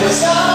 Just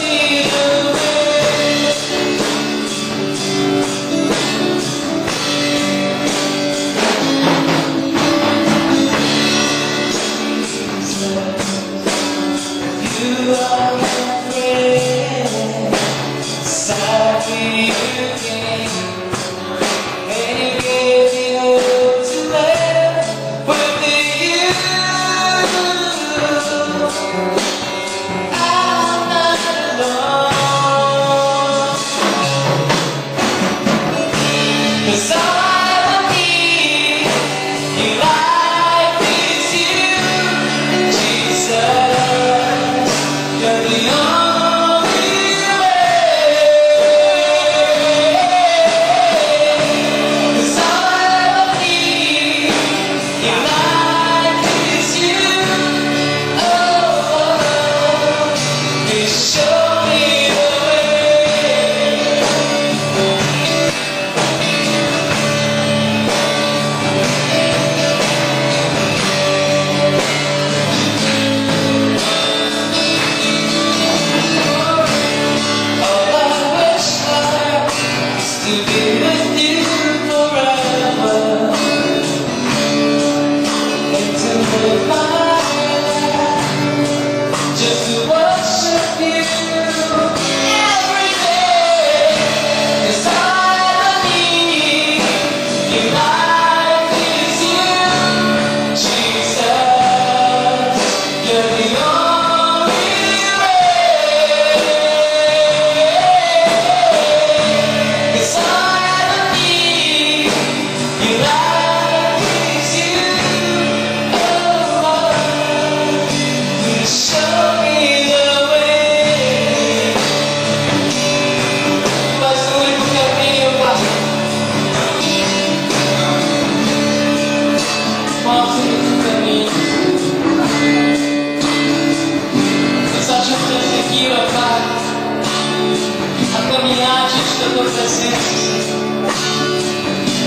de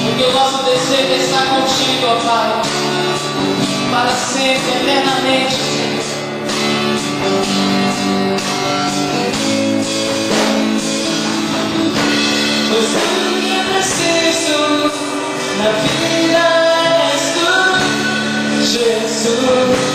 Porque o nosso desejo é estar contigo, ó Pai, para sempre, eternamente, Pois tudo que eu preciso na vida és tu, Jesus.